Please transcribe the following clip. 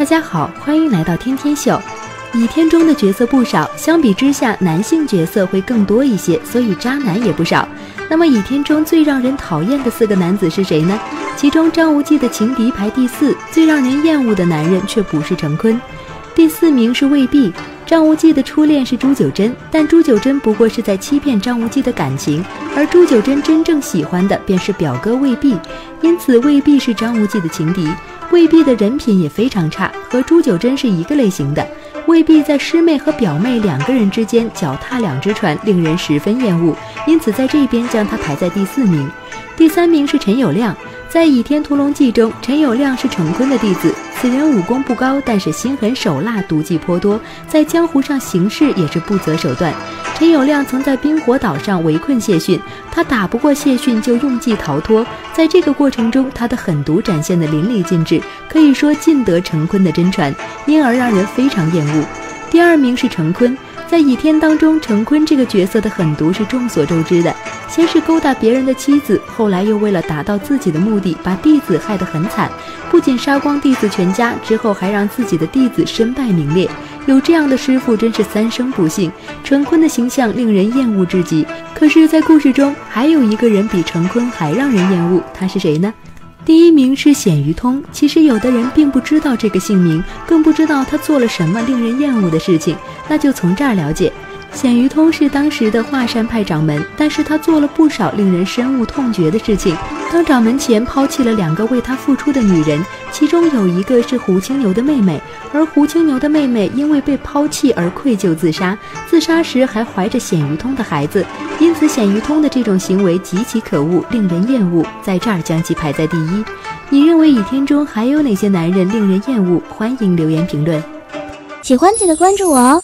大家好，欢迎来到天天秀。倚天中的角色不少，相比之下，男性角色会更多一些，所以渣男也不少。那么倚天中最让人讨厌的四个男子是谁呢？其中张无忌的情敌排第四，最让人厌恶的男人却不是陈坤。第四名是魏碧。张无忌的初恋是朱九真，但朱九真不过是在欺骗张无忌的感情，而朱九真真正喜欢的便是表哥魏碧，因此魏碧是张无忌的情敌。魏碧的人品也非常差，和朱九真是一个类型的。魏碧在师妹和表妹两个人之间脚踏两只船，令人十分厌恶，因此在这边将他排在第四名。第三名是陈友谅。在《倚天屠龙记》中，陈友谅是陈坤的弟子。此人武功不高，但是心狠手辣，毒计颇多，在江湖上行事也是不择手段。陈友谅曾在冰火岛上围困谢逊，他打不过谢逊，就用计逃脱。在这个过程中，他的狠毒展现得淋漓尽致，可以说尽得陈坤的真传，因而让人非常厌恶。第二名是陈坤。在倚天当中，陈坤这个角色的狠毒是众所周知的。先是勾搭别人的妻子，后来又为了达到自己的目的，把弟子害得很惨，不仅杀光弟子全家，之后还让自己的弟子身败名裂。有这样的师傅，真是三生不幸。陈坤的形象令人厌恶至极。可是，在故事中，还有一个人比陈坤还让人厌恶，他是谁呢？第一名是鲜鱼通，其实有的人并不知道这个姓名，更不知道他做了什么令人厌恶的事情，那就从这儿了解。鲜于通是当时的华山派掌门，但是他做了不少令人深恶痛绝的事情。当掌门前抛弃了两个为他付出的女人，其中有一个是胡青牛的妹妹，而胡青牛的妹妹因为被抛弃而愧疚自杀，自杀时还怀着鲜于通的孩子，因此鲜于通的这种行为极其可恶，令人厌恶，在这儿将其排在第一。你认为倚天中还有哪些男人令人厌恶？欢迎留言评论。喜欢记得关注我哦。